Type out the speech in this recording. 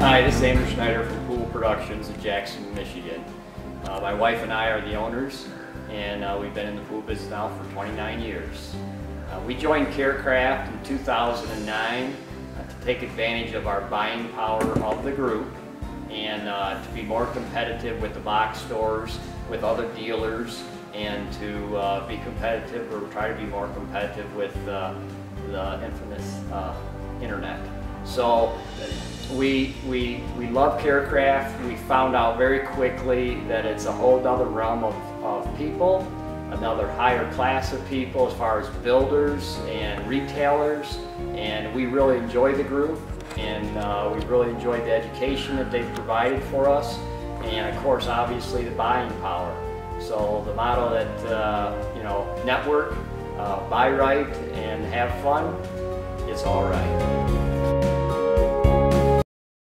Hi, this is Andrew Schneider from Pool Productions in Jackson, Michigan. Uh, my wife and I are the owners, and uh, we've been in the pool business now for 29 years. Uh, we joined Carecraft in 2009 uh, to take advantage of our buying power of the group and uh, to be more competitive with the box stores, with other dealers, and to uh, be competitive or try to be more competitive with the infamous internet. So we, we, we love Carecraft. We found out very quickly that it's a whole other realm of, of people, another higher class of people as far as builders and retailers. And we really enjoy the group and uh, we really enjoyed the education that they've provided for us. And of course, obviously the buying power. So the model that, uh, you know, network, uh, buy right and have fun, it's all right.